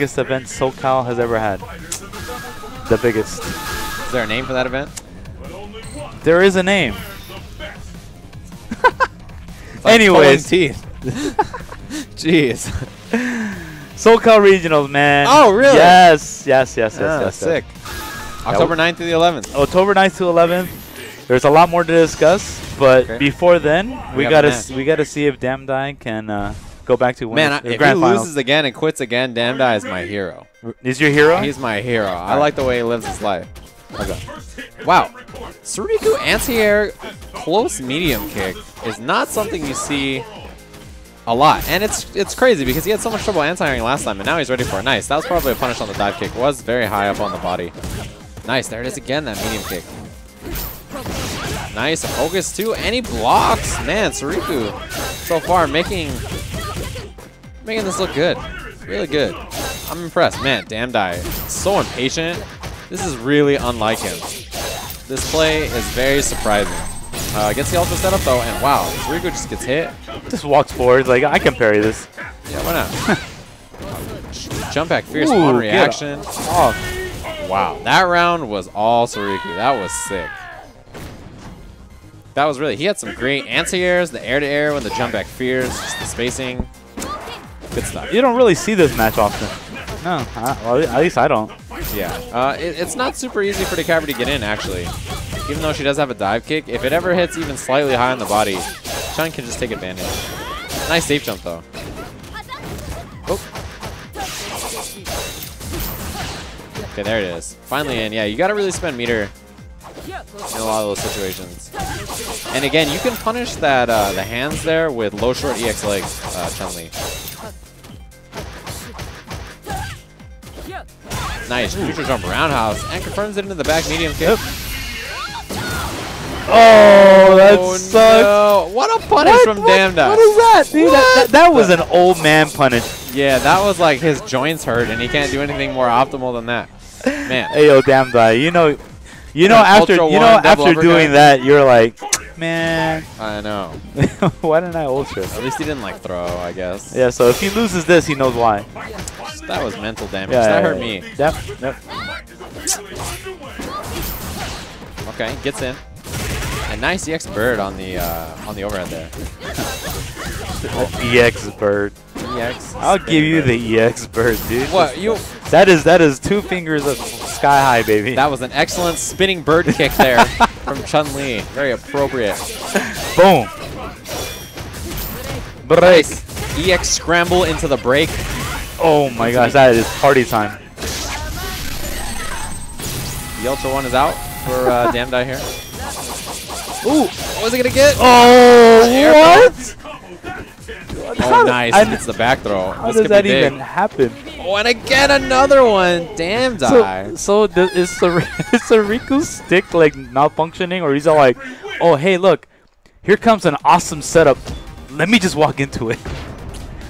biggest event SoCal has ever had. The biggest. Is there a name for that event? There is a name. Like Anyways. teeth. Jeez. SoCal Regionals, man. Oh, really? Yes, yes, yes, yes, Ah, yes. yes. sick. October 9th to the 11th. October 9th to 11th. There's a lot more to discuss, but Okay. before then, we, We gotta s- we gotta see if Damdai can uh, go back to Man, I, winners- uh, if he finals. loses again and quits again, Damdai is my hero. Is your hero? He's my hero. I like the way he lives his life. Okay. Wow. Suriku anti-air close medium kick is not something you see a lot. And it's it's crazy because he had so much trouble anti-airing last time, and now he's ready for it. Nice. That was probably a punish on the dive kick. Was very high up on the body. Nice. There it is again, that medium kick. Nice. Focus too. And he blocks. Man, Suriku so far making making this look good. Really good. I'm impressed. Man, Damdai. So impatient. This is really unlike him. This play is very surprising. Uh, gets the ultra setup though, and wow, Rico just gets hit. Just walks forward. Like I can parry this. Yeah, why not? Jump back fierce Ooh, on reaction. Oh, Wow, that round was all Suriku. That was sick. That was really, he had some great anti-airs, the air-to-air when the jump back fierce, just the spacing. Good stuff. you don't really see this match often. No, I, well, at least I don't. Yeah, uh, it, it's not super easy for Decapre to get in, actually. Even though she does have a dive kick, if it ever hits even slightly high on the body, Chun can just take advantage. Nice safe jump, though. Oh. Okay, there it is. Finally in. Yeah, you got to really spend meter in a lot of those situations. And again, you can punish that uh, the hands there with low short EX legs, uh, Chun-Li. Nice. Future jump roundhouse and confirms it into the back medium kick. Yep. Oh, that Oh, sucks. no. What a punish What? from? Damdai. What is that, dude? That, that, that was an old man punish. Yeah, that was like his joints hurt and he can't do anything more optimal than that. Man. Hey, yo, guy. You know, you know, Yeah, after you know after doing uppercut. that, you're like, man, I know. why didn't I ultra? At least he didn't like throw, I guess. Yeah, so if he loses this, he knows why. That was mental damage. Yeah, that yeah, hurt yeah. me. Yep, yep. Okay, gets in. A nice EX bird on the uh, on the overhead there. EX bird. EX. I'll give you the EX bird, dude. What you? That is that is two fingers of sky high, baby. That was an excellent spinning bird kick there from Chun Li. Very appropriate. Boom. Break. EX scramble into the break. Oh my gosh, that is party time. The Ultra One is out for uh, Damdai here. Ooh, what was it gonna get? Oh, Air what? Oh, nice. I- it's the back throw. How this does that big. even happen? Oh, and again another one. Damdai. So, so does, is, Sar- is Sariku's stick like not functioning, or he's all like, "Oh, hey, look, here comes an awesome setup. Let me just walk into it."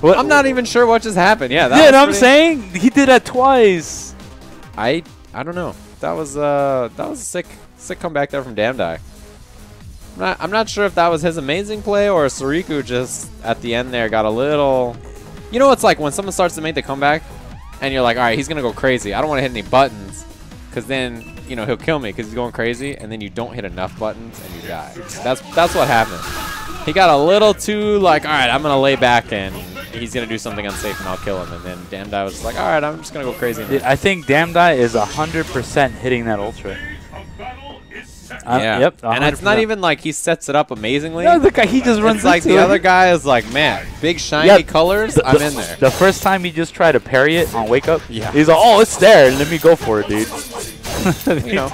What, I'm not even sure what just happened. Yeah, that Yeah, I'm pretty- saying he did that twice. I I don't know. That was uh that was a sick sick comeback there from Damdai. I'm not, I'm not sure if that was his amazing play or Sariku just at the end there got a little. You know, it's like when someone starts to make the comeback, and you're like, all right, he's gonna go crazy. I don't want to hit any buttons, because then you know he'll kill me because he's going crazy, and then you don't hit enough buttons and you die. That's that's what happened. He got a little too like, all right, I'm gonna lay back and he's gonna do something unsafe and I'll kill him. And then Damdai was like, all right, I'm just gonna go crazy. Dude, I think Damdai is 100% hitting that ultra. Uh, yeah. Yep. And it's not even like he sets it up amazingly. No, the guy he just runs it's like the it. other guy is like, man, big shiny Yeah, colors. The- I'm the- in there. The first time he just tried to parry it on wake up, Yeah. he's like, "Oh, it's there. Let me go for it, dude." you know.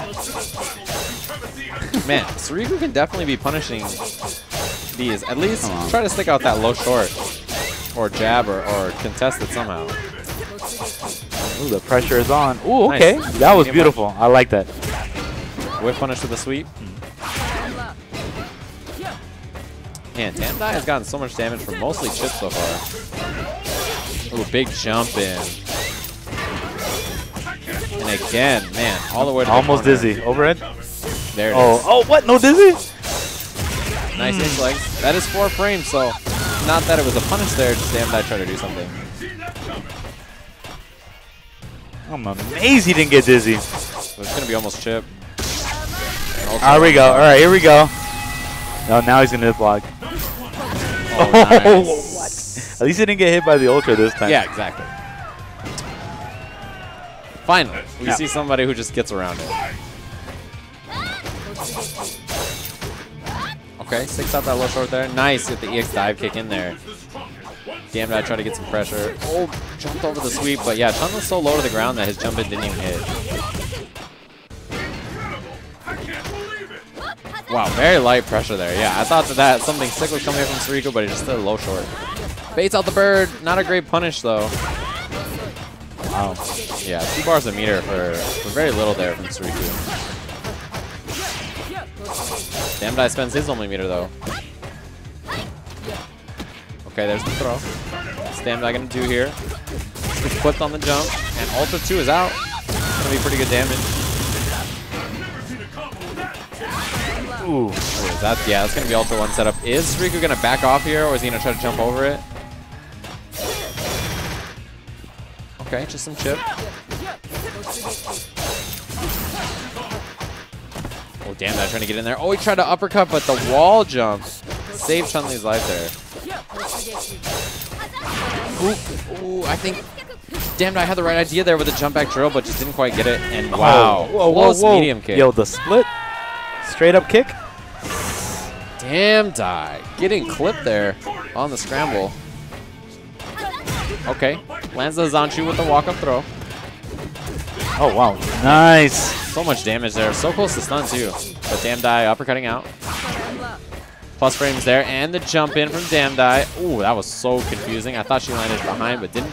Man, Sarigu can definitely be punishing these. At least try to stick out that low short or jab or, or contest it somehow. Ooh, the pressure is on. Ooh, Nice. okay, that was beautiful. I like that. Whip punish with a sweep. Man, Damdai has gotten so much damage from mostly chips so far. Ooh, big jump in. And again, man, all the way to Almost corner. dizzy. Overhead. There it oh, is. Oh, oh, what? No dizzy? Nice ace legs. That is four frames, so not that it was a punish there, just damn I tried to do something. I'm amazed he didn't get dizzy. So it's gonna be almost chip. Here we go. All right, here we go. No, now he's gonna hit block. Oh, nice. At least he didn't get hit by the ultra this time. Yeah, exactly. Finally, we Yeah. see somebody who just gets around it. Okay, six out that low short there. Nice, get the EX dive kick in there. Damn it, I tried to get some pressure. Oh, jumped over the sweep, but yeah, Chun was so low to the ground that his jump in didn't even hit. Wow, very light pressure there. Yeah, I thought that, that something sick was coming from Sariko, but he just did a low short. Baits out the bird. Not a great punish, though. Wow. Yeah, two bars a meter for, for very little there from Suriku. Damdai spends his only meter, though. Okay, there's the throw. Damdai going to do here? Gets clipped on the jump, and Ultra 2 is out. To be pretty good damage. Ooh. That, yeah, that's going to be Ultra 1 setup. Is Riku going to back off here, or is he going to try to jump over it? Okay, just some chip. Oh, damn, that trying to get in there. Oh, he tried to uppercut, but the wall jump saved Chun-Li's life there. Ooh, ooh, I think, damn, I had the right idea there with the jump back drill, but just didn't quite get it. And wow, Whoa, whoa, close whoa. medium kick. Yo, the split. Straight up kick. Damn, die. Getting clipped there on the scramble. Okay, lands the Zanchu with the walk-up throw. Oh, wow. Nice. So much damage there. So close to stun, too. But Damdai uppercutting out. Plus frames there, and the jump in from Damdai. Ooh, that was so confusing. I thought she landed behind, but didn't.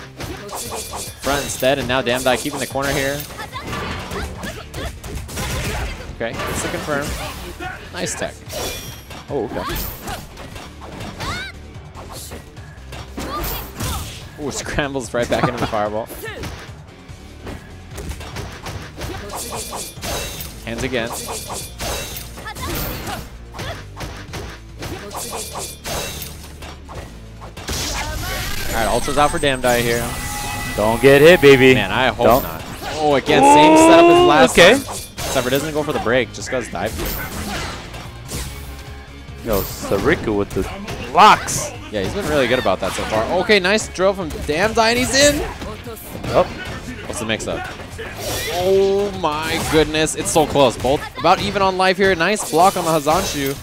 Front instead, and now Damdai keeping the corner here. Okay, gets the confirm. Nice tech. Oh, okay. Ooh, scrambles right back into the fireball. Hands again. Alright, Ultra's out for Damdai here. Don't get hit, baby. Man, I hope Don't. not. Oh, again, same setup as last okay. time. Except for doesn't go for the break, just goes dive kick. Yo, Sarika with the blocks. Yeah, he's been really good about that so far. Okay, nice drill from Damdai, he's in! Oh, What's the mix-up? Oh my goodness, it's so close. Both about even on life here. Nice block on the Hazanshu.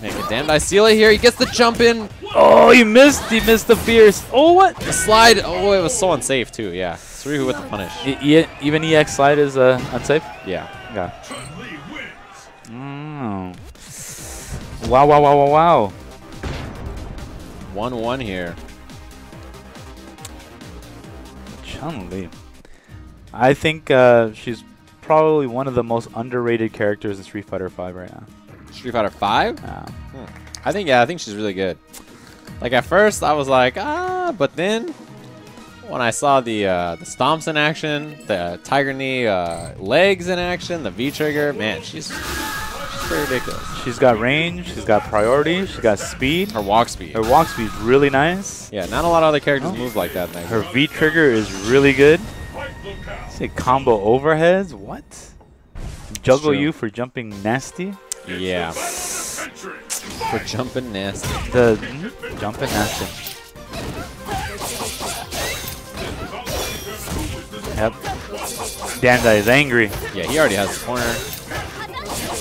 Make it damned. I seal it here. He gets the jump in. Oh, he missed. He missed the fierce. Oh, what? The slide. Oh, it was so unsafe too. Yeah. Surihu with the punish. E- e- even EX slide is uh, unsafe? Yeah. Yeah. Mm. Wow, wow, wow, wow, wow. 1-1 here. Chun-Li. I think uh, she's probably one of the most underrated characters in Street Fighter V right now. Street Fighter 5? Yeah. I think, yeah, I think she's really good. Like at first I was like, ah, but then when I saw the uh, the stomps in action, the Tiger Knee uh, legs in action, the V trigger, man, she's, she's pretty ridiculous. She's got range, she's got priority, she's got speed. Her walk speed. Her walk speed is really nice. Yeah, not a lot of other characters Oh. move like that. Thing. Her V trigger is really good. Say combo overheads? What? Juggle you for jumping nasty? Yeah. For jumping nasty. The jumping nasty. Yep. Damdai is angry. Yeah, he already has the corner.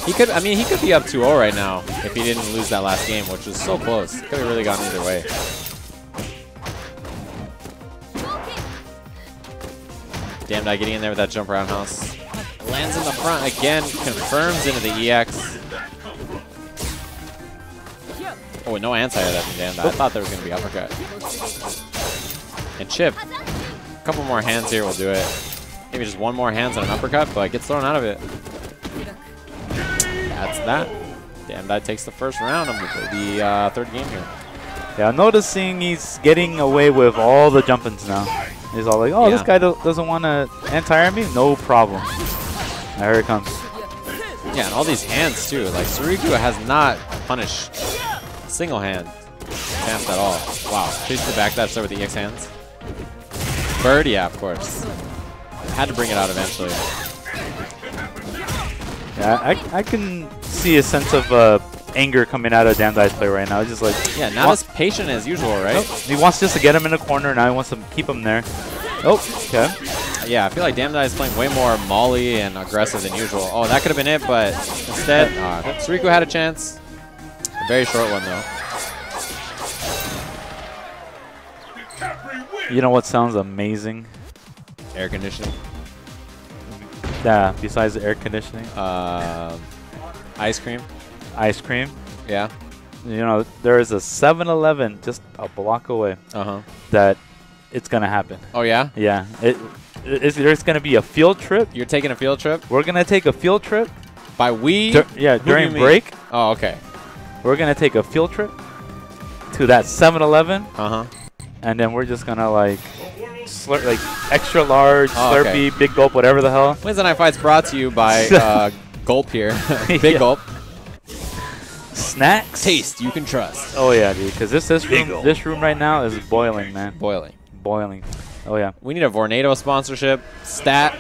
He could, I mean, he could be up 2-0 right now if he didn't lose that last game, which was so close. Could have really gone either way. Damn, not getting in there with that jump roundhouse. Lands in the front again, confirms into the EX. Oh, no anti-air that Damn. I thought there was going to be uppercut. And Chip. A couple more hands here will do it. Maybe just one more hands and an uppercut, but gets thrown out of it. That's that. Damn, that takes the first round of the, the uh, third game here. Yeah, I'm noticing he's getting away with all the jumpings now. He's all like, oh, this guy do doesn't want to anti-air me? No problem. Now here it comes. Yeah, and all these hands too. Like Suriku has not punished single hand attempt at all. Wow, chasing the back dash there with the EX hands. Bird, yeah, of course. Had to bring it out eventually. Yeah, I, I can see a sense of uh, anger coming out of Damdai's play right now. Just like Yeah, not as patient as usual, right? Nope. He wants just to get him in the corner. Now he wants to keep him there. Oh, okay. Yeah, I feel like Damdai is playing way more Molly and aggressive than usual. Oh, that could have been it, but instead, uh, Suriku had a chance. Very short one, though. You know what sounds amazing? Air conditioning. Yeah, besides the air conditioning, Um ice cream. ice cream. Yeah. You know, there is a 7-Eleven just a block away Uh-huh. that it's gonna happen. Oh, yeah? Yeah, it, it's, there's gonna be a field trip. You're taking a field trip? We're gonna take a field trip. By we? dur- yeah, Who during break, Oh, okay. We're gonna take a field trip to that 7-Eleven, Uh-huh. and then we're just gonna like slur like extra large, Oh, okay. Big gulp, whatever the hell. Wednesday Night Fight's brought to you by uh, Gulp here. Big Yeah. Gulp. Snacks. Taste you can trust. Oh yeah, dude. Because this this room this room right now is boiling, man. Boiling. Boiling. Oh yeah. We need a Vornado sponsorship. Stat.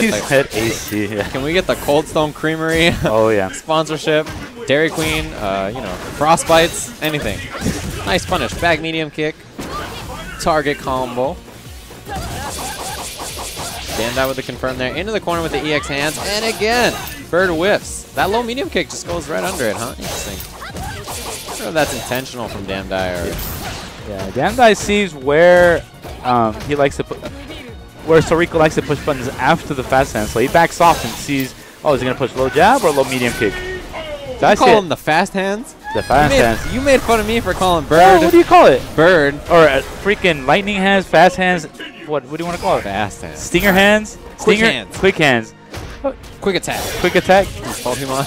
He's the- head AC. Yeah. Can we get the Cold Stone Creamery Oh yeah. sponsorship? Dairy Queen, uh, you know, Frostbites, anything. Nice punish. Back medium kick. Target combo. Damdai with the confirm there. Into the corner with the EX hands. And again, Bird whiffs. That low medium kick just goes right under it, huh? Interesting. I don't know if that's intentional from Damdai or... Yeah. Damdai sees where um, he likes to put where Soriko likes to push buttons after the fast hand. So he backs off and sees, oh, is he gonna push low jab or low medium kick? So I You call them the fast hands? the You fast made, hands. you made fun of me for calling Bird what do you call it? Bird Or uh, freaking lightning hands, fast hands. What? What do you want to call it? fast hands. Stinger hands. Quick Stinger, hands. Quick hands. Quick attack. Quick attack. Pokemon.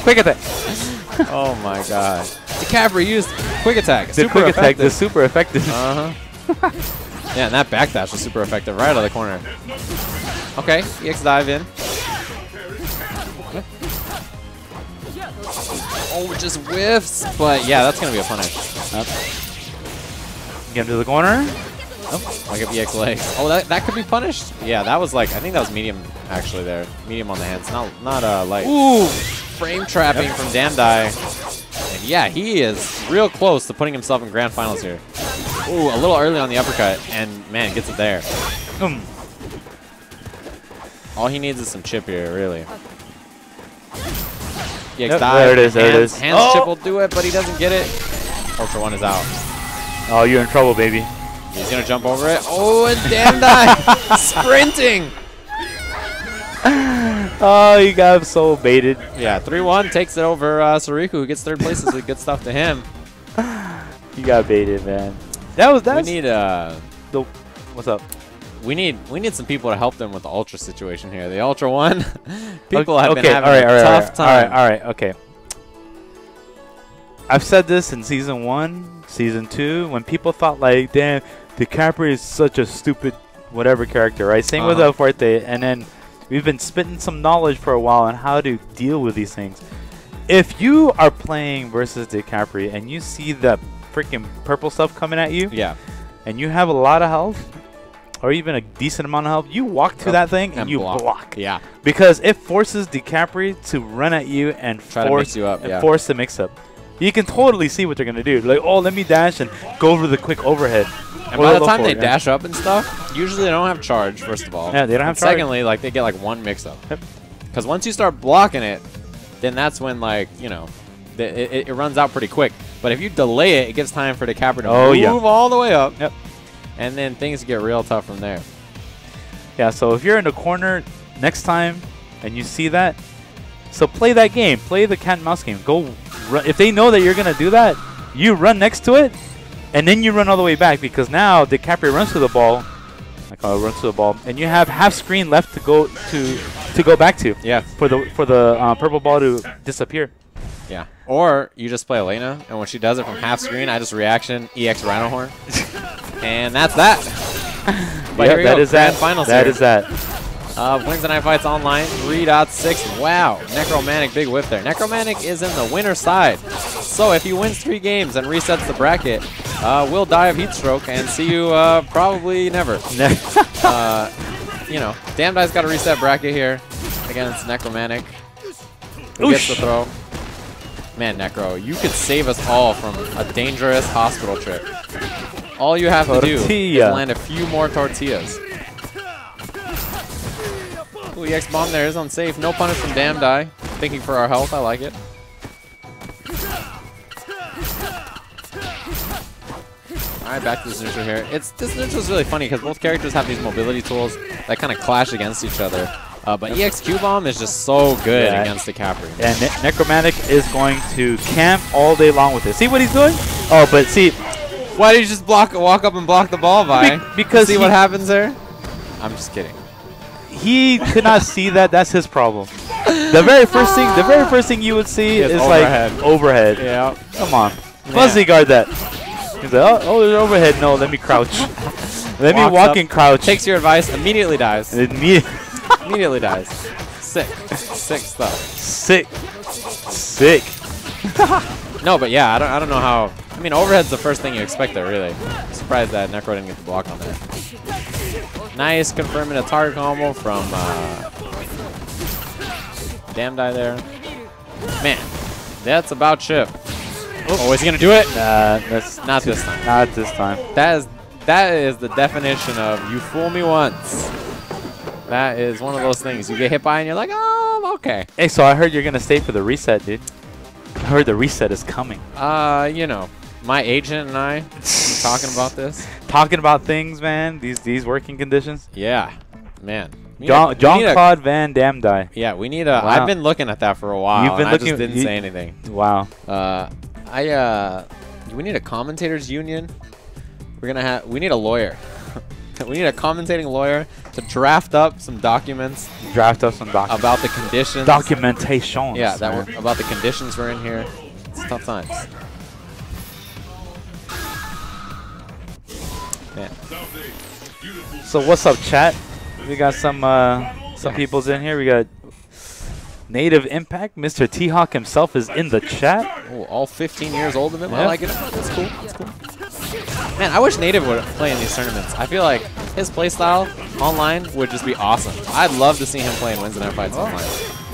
quick attack. oh my god. Decapre used quick attack. The super quick attack. The super effective. Uh huh. yeah, and that backdash was super effective right out of the corner. Okay, EX dive in. Oh, just whiffs. But yeah, that's going to be a punish. Get him to the corner. Oh, Like if EX legs. Oh, that, that could be punished? Yeah, that was like, I think that was medium actually there. Medium on the hands, not, not uh, light. Ooh, frame trapping from Damdai. And yeah, he is real close to putting himself in grand finals here. Ooh, a little early on the uppercut, and man, gets it there. Mm. All he needs is some chip here, really. Yeah, Yep, there it is, there it hands, is. Hands Oh! chip will do it, but he doesn't get it. Ultra One is out. Oh, you're in trouble, baby. He's gonna jump over it. Oh, and Damdai sprinting. Oh, you got him so baited. Yeah, 3-1 takes it over uh, Sariku, who gets third place this week. Good stuff to him. You got baited, man. That was that. We need uh, the. What's up? we need we need some people to help them with the Ultra situation here. The Ultra One, people okay, have okay, been having all right, a all right, tough all right, time. All right, all right, okay. I've said this in season one, season two, when people thought like, damn, DiCaprio is such a stupid whatever character, right? Same with Uh-huh. uh, Fuerte, and then we've been spitting some knowledge for a while on how to deal with these things. If you are playing versus DiCaprio and you see the freaking purple stuff coming at you, Yeah, and you have a lot of health, or even a decent amount of health, you walk to that thing and, and you block. block. yeah, Because it forces DiCaprio to run at you and Try to force you up, and yeah. force the mix up. You can totally see what they're gonna do. Like, oh, let me dash and go over the quick overhead. And by the time they yeah. dash up and stuff, usually they don't have charge. First of all, Yeah, they don't have charge. Secondly, like they get like one mix up. Yep. Because once you start blocking it, then that's when like you know, the, it, it runs out pretty quick. But if you delay it, it gives time for the capper to Oh, move yeah. all the way up. Yep. And then things get real tough from there. Yeah, so if you're in the corner next time and you see that, so play that game. Play the cat and mouse game. Go. Run. If they know that you're gonna do that, you run next to it, and then you run all the way back because now DiCaprio runs to the ball. I call it runs to the ball, and you have half screen left to go to to go back to Yeah. for the for the uh, purple ball to disappear. Yeah. Or you just play Elena, and when she does it from half screen, I just reaction EX Rhino Horn. and that's that. But Yep, here we that go, is that. finals That is that. Uh, Wednesday Night Fights Online 3.6. Wow. Necromantic, big whiff there. Necromantic is in the winner side. So if he wins three games and resets the bracket, uh, will die of heat stroke and see you uh, probably never. uh, you know, Damdai's got to reset bracket here against Necromantic. Who gets the throw? Man, Necro, you could save us all from a dangerous hospital trip. All you have to do is land a few more tortillas. Ooh, EX bomb there is unsafe. No punish from Damdai. Thinking for our health, I like it. Alright, back to this neutral here. It's This neutral is really funny because both characters have these mobility tools that kind of clash against each other. Uh, but EX Q-Bomb is just so good Yeah. against Decapre. And ne Necromantic is going to camp all day long with it. See what he's doing? Oh, but see, Why did you just block, walk up and block the ball by? Be- because See he- what happens there? I'm just kidding. He could not see that. That's his problem. The very first thing, the very first thing you would see Is is, overhead. like overhead. Yeah. Come on, fuzzy guard that. He's like, oh, oh, there's overhead. No, let me crouch. let me walk up, and crouch. Takes your advice, immediately dies. It immediately dies. Sick. Sick stuff. sick, sick. No, but yeah, I don't, I don't know how. I mean, overhead's the first thing you expect there, really. Surprised that Necro didn't get the block on there. Nice confirming a target combo from uh, Damdai there. Man, that's about chip. Oh, is he gonna do it? Nah, that's Not this time. Not this time. That is that is the definition of you fool me once. That is one of those things you get hit by and you're like, oh, okay. Hey, so I heard you're gonna stay for the reset, dude. I heard the reset is coming. Uh, you know, my agent and I talking about this. Talking about things, man. These these working conditions. Yeah, man. John a- John a- Claude Van Damme die. Yeah, we need a. Wow. have been looking at that for a while. You've been and looking- I just didn't you- say anything. Wow. Uh, I uh, we need a commentators union. We're gonna have. We need a lawyer. we need a commentating lawyer to draft up some documents Draft us some doc about the conditions. documentation. Yeah, that were, about the conditions we're in here. It's tough times. Man. So what's up, chat? We got some uh, some people's in here. We got Native Impact. Mr. T Hawk himself is in the chat. Oh, all 15 years old of him. I like it. That's cool. That's cool. Man, I wish Native would play in these tournaments. I feel like his playstyle online would just be awesome. I'd love to see him play in Weds Night Fights Oh. online.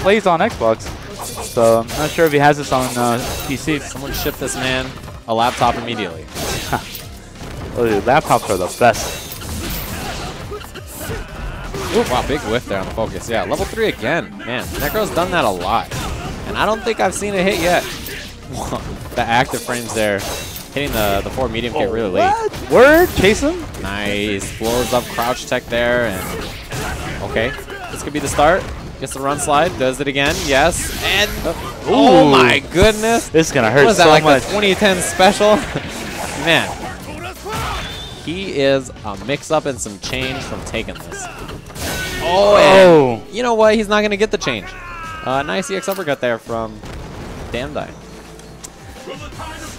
Plays on Xbox. So I'm not sure if he has this on uh, PC. Someone ship this man a laptop immediately. Oh, dude, laptops are the best. Ooh, wow, big whiff there on the focus. Yeah, level 3 again. Man, Necro's done that a lot. And I don't think I've seen a hit yet. the active frames there. Hitting the, the four medium kick really late. What? Word? Chase him? Nice. Blows up crouch tech there. and Okay, this could be the start. Gets the run slide. Does it again. Yes. And oh Ooh. my goodness. This is gonna hurt What hurt was that, so like much. the 2010 special? Man. He is a mix-up and some change from taking this. Oh, and Oh, you know what? He's not going to get the change. Uh, nice EX uppercut there from Damdai.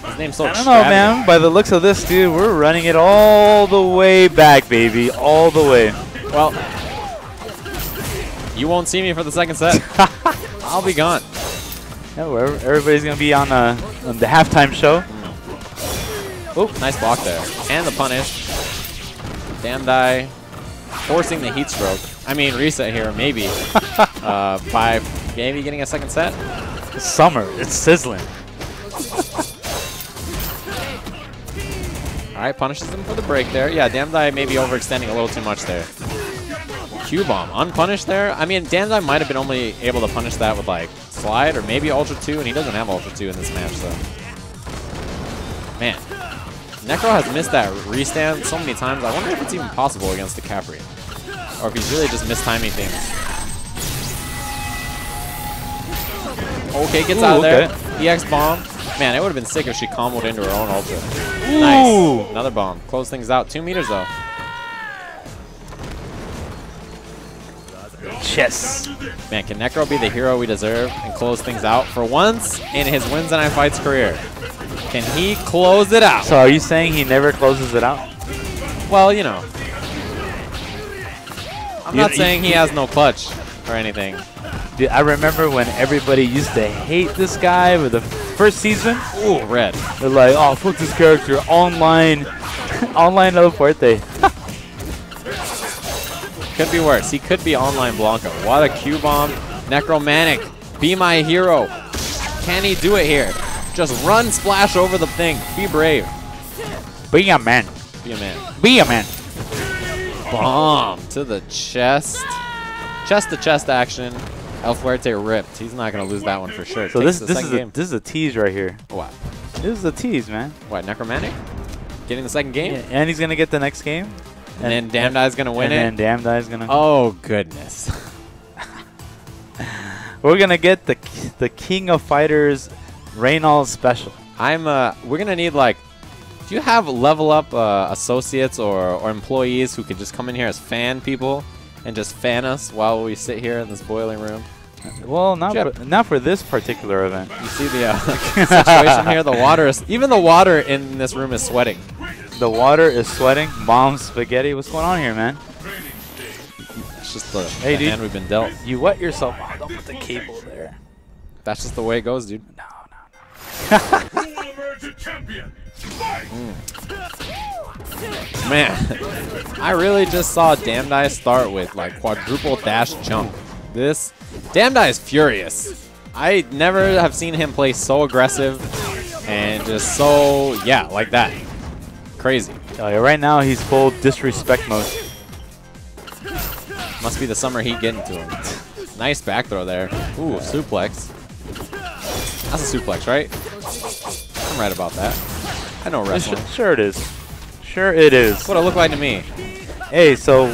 His name's so I don't know, man. By the looks of this, dude, we're running it all the way back, baby, all the way. Well, you won't see me for the second set. I'll be gone. Yeah, everybody's gonna be on, uh, on the halftime show. Oop, nice block there. And the punish. Damdai forcing the heat stroke. I mean, reset here, maybe. uh, by maybe getting a second set. It's summer. It's sizzling. All right, punishes him for the break there. Yeah, Damdai may be overextending a little too much there. Q-bomb, unpunished there. I mean, Damdai might have been only able to punish that with like slide or maybe Ultra 2, and he doesn't have Ultra 2 in this match, so. Man, Necro has missed that restand so many times. I wonder if it's even possible against Decapre. Or if he's really just mistiming things. Okay, gets Ooh, out of there. okay. EX bomb. Man, it would have been sick if she comboed into her own ultra. Ooh. Nice. Another bomb. Close things out. Two meters though. Chess. Man, can Necro be the hero we deserve and close things out for once in his Weds Night Fights career? Can he close it out? So are you saying he never closes it out? Well, you know. I'm You- not you- saying he has no clutch or anything. Dude, I remember when everybody used to hate this guy with the first season. Ooh, red. They're like, oh, fuck this character. Online, online El Fuerte. Could be worse. He could be online Blanka. What a Q bomb. Necromantic, be my hero. Can he do it here? Just run splash over the thing. Be brave. Be a man. Be a man. Be a man. Bomb to the chest. Chest to chest action. El Fuerte ripped. He's not gonna lose that one for sure. So Takes this this second is a, this is a tease right here. what? This is a tease, man. What? Necromantic? Getting the second game, Yeah, and he's gonna get the next game. and then Damdai's gonna win and it. then Damdai's gonna. oh goodness. We're gonna get the the King of Fighters Reynolds special. I'm uh we're gonna need like do you have level up uh, associates or, or employees who can just come in here as fan people and just fan us while we sit here in this boiling room? Well, not for, not for this particular event. You see the uh, situation here? The water is even the water in this room is sweating. The water is sweating. Mom's spaghetti. What's going on here, man? It's just the, Hey, the dude. hand we've been dealt. You wet yourself. Oh, don't put the cable there. That's just the way it goes, dude. No, no, Who will emerge a champion? Man, I really just saw Eye start with like quadruple dash jump. This Eye is furious. I never have seen him play so aggressive and just so yeah, like that. Crazy. Uh, right now, he's full disrespect mode. Must be the summer heat getting to him. Nice back throw there. Ooh, suplex. That's a suplex, right? I'm right about that. I know wrestling. sure it is. Sure it is. What it look like to me. Hey, so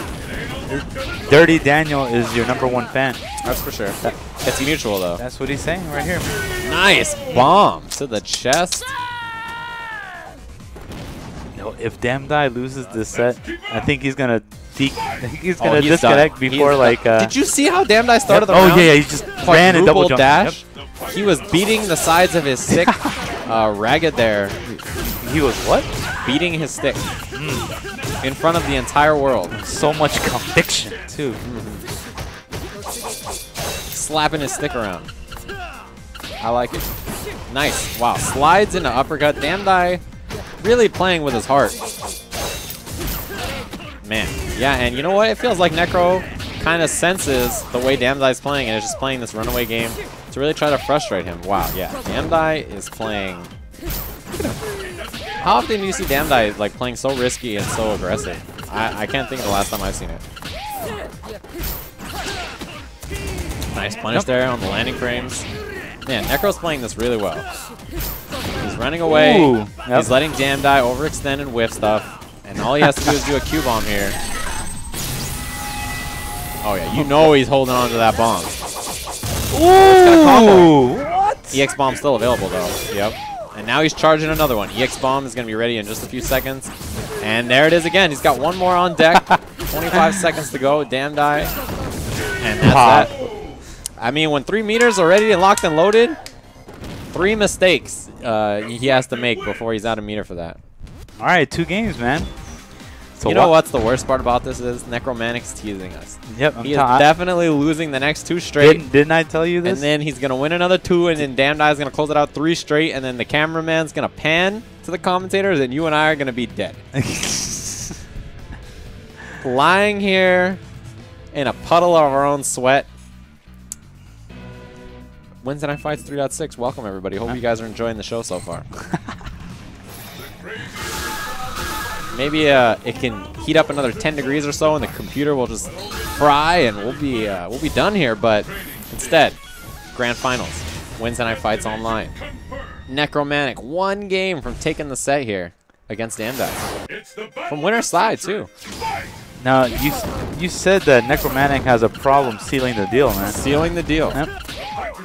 Dirty Daniel is your number one fan. That's for sure. It's mutual though. That's what he's saying right here. Nice bomb to the chest. No, if Damdai loses this set, I think he's gonna I think he's Oh, gonna he's disconnect done. before He's like. Uh, Did you see how Damdai started yep. the Oh round? yeah, yeah, he just ran and double jumped. dash. He was beating the sides of his stick. Uh, ragged there, He was what? beating his stick in front of the entire world, So much conviction too. slapping his stick around. I like it. Nice. Wow. Slides into uppercut. Eye really playing with his heart. Man. Yeah, and you know what? It feels like Necro kind of senses the way Damdai's playing and is just playing this runaway game to really try to frustrate him. Wow, yeah. Damdai is playing... How often do you see Damdai like playing so risky and so aggressive? I, I can't think of the last time I've seen it. Nice punish Yep. there on the landing frames. Man, Necro's playing this really well. He's running away. Ooh, yep. He's letting Damdai overextend and whiff stuff. And all he has to do is do a Q bomb here. Oh yeah, you know he's holding on to that bomb. Ooh, what? EX bomb still available though. Yep. And now he's charging another one. EX bomb is gonna be ready in just a few seconds. And there it is again. He's got one more on deck. 25 seconds to go. Damdai. And that's Pop. that. I mean, when three meters are ready and locked and loaded, three mistakes uh, he has to make before he's out of meter for that. All right, two games, man. So you know wha- what's the worst part about this is Necromantic's teasing us. Yep, I'm He is ta- definitely losing the next two straight. Didn't, didn't I tell you this? And then he's gonna win another two, and then Damdai's gonna close it out three straight, and then the cameraman's gonna pan to the commentators, and you and I are gonna be dead. Lying here in a puddle of our own sweat. Wednesday Night Fights 3.6. Welcome everybody. Hope you guys are enjoying the show so far. Maybe uh, it can heat up another 10 degrees or so, and the computer will just fry, and we'll be uh, we'll be done here. But instead, grand finals, Wednesday Night Fights online. Necromantic, one game from taking the set here against Amdai. It's the battle From winner's side too. Now you you said that Necromantic has a problem sealing the deal, man. Sealing the deal Yep.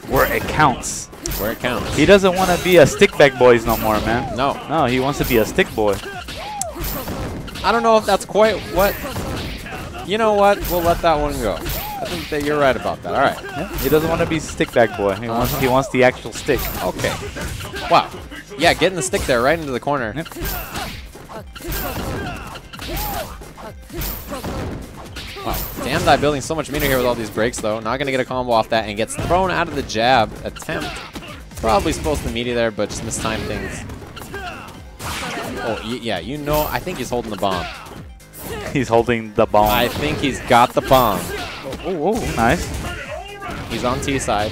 Where it counts. where it counts. He doesn't want to be a stickback boys no more, man. No, No, he wants to be a stick boy. I don't know if that's quite what. You know what? We'll let that one go. I think that you're right about that. All right. Yeah, He doesn't want to be stickback boy. He wants he uh-huh. wants the actual stick. Okay. Wow. Yeah, getting the stick there right into the corner. Yep. Wow. Damdai building so much meter here with all these breaks, though. Not going to get a combo off that and gets thrown out of the jab attempt. Probably supposed to meaty there, but just mistimed things. Oh, yeah, you know, I think he's holding the bomb. He's holding the bomb. I think he's got the bomb. oh, oh, nice. He's on T side.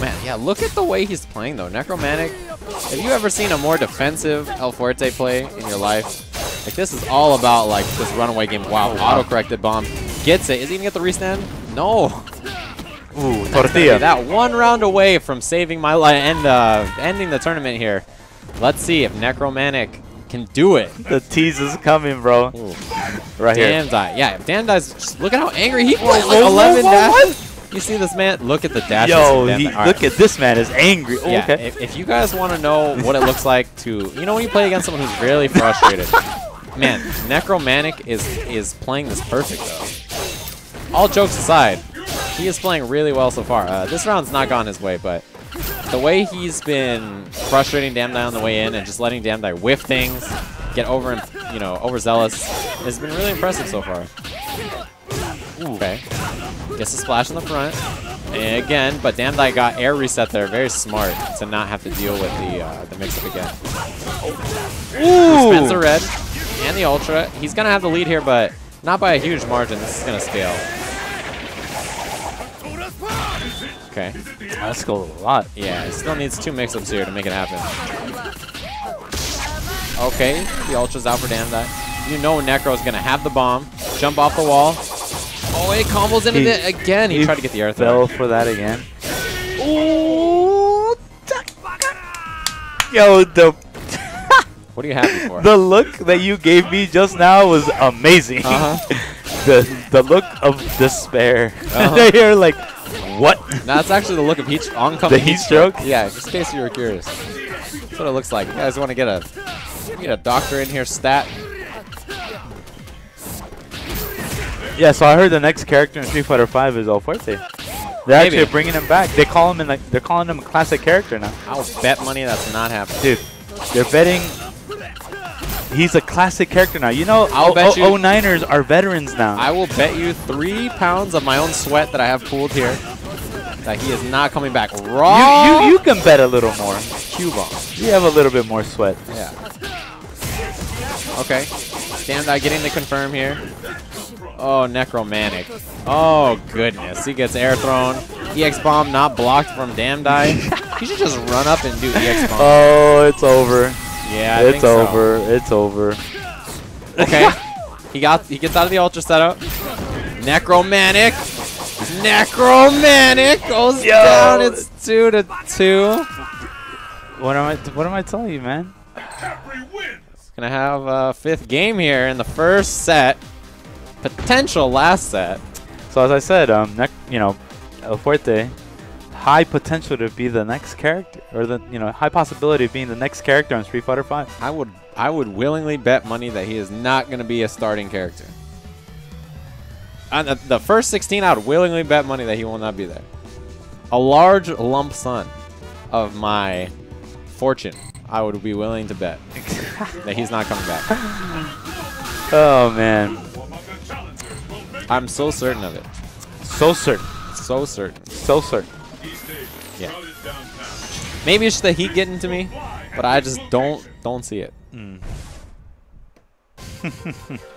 Man, yeah, look at the way he's playing, though. Necromantic, have you ever seen a more defensive El Fuerte play in your life? Like, this is all about, like, this runaway game. Wow, auto-corrected bomb. Gets it. Is he going to get the restand? No. Ooh, tortilla. That one round away from saving my life and uh, ending the tournament here. Let's see if Necromantic can do it. The tease is coming, bro. Ooh. Right here. Damdai. Yeah, if Damdai's just look at how angry he plays. whoa, Like whoa, 11 whoa, dashes. You see this man? Look at the dashes. Yo, he. Look at this man is angry. Oh, Yeah, okay. if, if you guys want to know what it looks like to, you know, when you play against someone who's really frustrated, man, Necromantic is is playing this perfect though. All jokes aside, he is playing really well so far. Uh, this round's not gone his way, but the way he's been frustrating Damdai on the way in and just letting Damdai whiff things, get over, and you know, overzealous, has been really impressive so far. Okay. Gets a splash in the front. And again, but Damdai got air reset there. Very smart to not have to deal with the uh, the mix-up again. Ooh. Spencer Red and the Ultra. He's going to have the lead here, but not by a huge margin. This is going to scale. Okay. That's cool a lot. Yeah, he still needs two mix-ups here to make it happen. Okay, the Ultra's out for Damdai. You know Necro's going to have the bomb, jump off the wall. Oh, it combos into the again. He, he tried to get the air Fell for that again. Ooh. Yo, the What are you happy for? the look that you gave me just now was amazing. Uh-huh. the the look of despair. Uh-huh. You're like, what? That's actually the look of heat oncoming The heat stroke? Yeah, just in case you were curious. That's what it looks like. You guys want to get a get a doctor in here stat? Yeah, so I heard the next character in Street Fighter Five is El Fuerte. They're Maybe. actually bringing him back. They call him in like they're calling him a classic character now. I'll bet money that's not happening. Dude, they're betting he's a classic character now. You know, I'll bet o- you- 09ers are veterans now. I will bet you three pounds of my own sweat that I have pooled here that he is not coming back. Raw you, you you can bet a little more. Bomb. You have a little bit more sweat. Yeah. Okay. Damdai getting the confirm here. Oh, Necromantic. Oh, goodness. He gets air thrown. EX bomb not blocked from Damdai. he should just run up and do EX bomb. Oh, it's over. Yeah, I it's think so. over. It's over. Okay. he got he gets out of the ultra setup. Necromantic. Necromantic goes Yo. down. It's two to two. What am I? What am I telling you, man? It's. Gonna have a fifth game here in the first set. Potential last set. So as I said, um, nec- you know, El Fuerte, high potential to be the next character, or the you know, high possibility of being the next character on Street Fighter Five. I would I would willingly bet money that he is not gonna be a starting character. On the, the first 16, I would willingly bet money that he will not be there. A large lump sum of my fortune, I would be willing to bet that he's not coming back. Oh man, One of the challengers will make I'm so certain of it. so certain, So certain. so certain. Yeah. Maybe it's just the heat getting to me, but I just don't don't see it. Mm.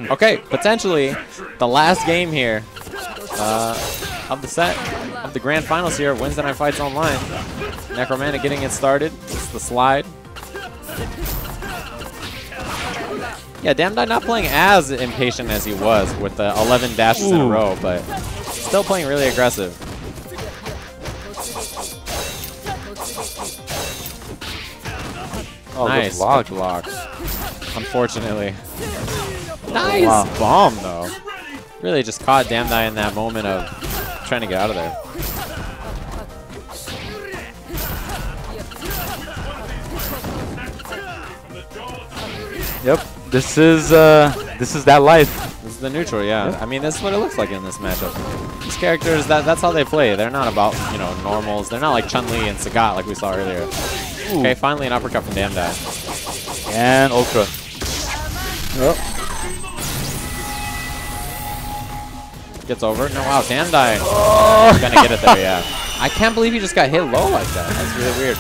okay, potentially the last game here uh, of the set of the grand finals here, Wednesday Night Fights Online. Necromantic getting it started. It's the slide. Yeah, Damdai not playing as impatient as he was with the 11 dashes in a row, but still playing really aggressive. Oh, nice the block. good block. Unfortunately. Nice Wow. bomb though. Really just caught Damdai in that moment of trying to get out of there. Yep. This is uh, this is that life. This is the neutral, yeah. I mean, this is what it looks like in this matchup. These characters, that that's how they play. They're not about, you know, normals. They're not like Chun-Li and Sagat like we saw earlier. Okay, finally an uppercut from Damdai. And Ultra. Yep. Gets over. No, wow, Damdai. Oh. Gonna get it there, yeah. I can't believe he just got hit low like that. That's really weird.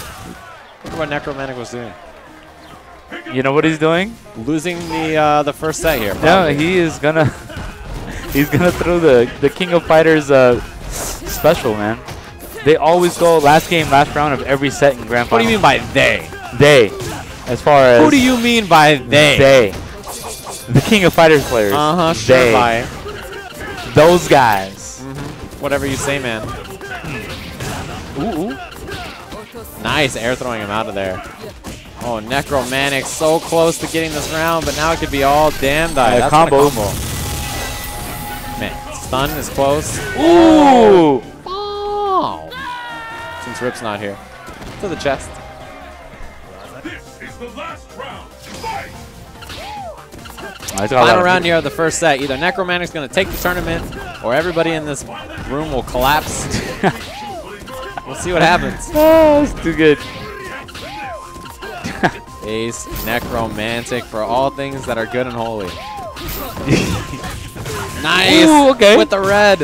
Look what Necromantic was doing. You know what he's doing? Losing the uh, the first set here. No, probably. he is gonna he's gonna throw the the King of Fighters uh, special, man. They always go last game, last round of every set in grand Final. What do you mean by they? They, as far as Who do you mean by they? they, the King of Fighters players. Uh huh. Sure. They, By. those guys. Mhm. Whatever you say, man. Ooh, ooh. Nice air throwing him out of there. Oh, Necromantic so close to getting this round, but now it could be all Damdai. Yeah, That's not a combo. combo. Man, stun is close. Ooh. Since Rip's not here. To the chest. This is the last round. Fight! I got a Final round here of the first set. Either Necromantic's going to take the tournament, or everybody in this room will collapse. we'll see what happens. Oh, it's too good. Ace Necromantic for all things that are good and holy. nice. Ooh, okay. With the red.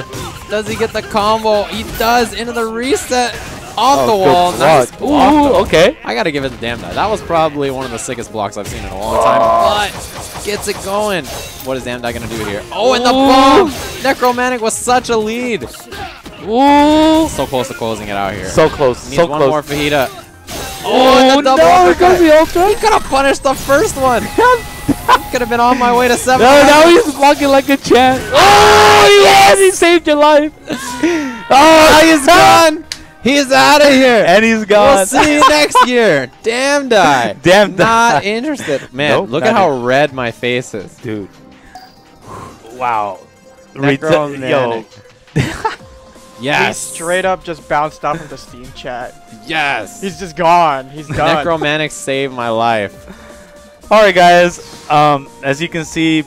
Does he get the combo? He does into the reset. Off Oh, the wall. Nice. Ooh, the wall. okay. I gotta give it to Damdai. That was probably one of the sickest blocks I've seen in a long time. But gets it going. What is Damdai gonna do here? Oh, and the bomb! Necromantic was such a lead. Ooh. So close to closing it out here. So close. Needs so one close. more fajita. Oh, oh and the double no, here comes the ultra. He could have punished the first one. could have been on my way to seven. No, now he's blocking like a champ. Oh, oh yes, he saved your life. Oh, he's gone. He's out of here. And he's gone. We'll see you next year. Damdai. Damdai. Not interested. Man, Nope, look at how red my face is. Dude. Wow. Necromantic. Yo. He straight up just bounced off of the Steam chat. Yes. He's just gone. He's done. Necromantic saved my life. All right, guys. Um, as you can see,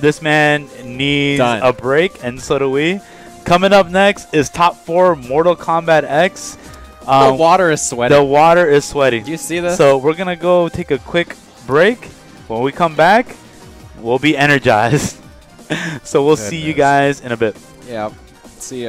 this man needs Done. a break, and so do we. Coming up next is Top 4 Mortal Kombat X. the Um, water is sweating. the water is sweating. Do you see this? So we're going to go take a quick break. When we come back, we'll be energized. so we'll see you guys in a bit. yeah. See ya.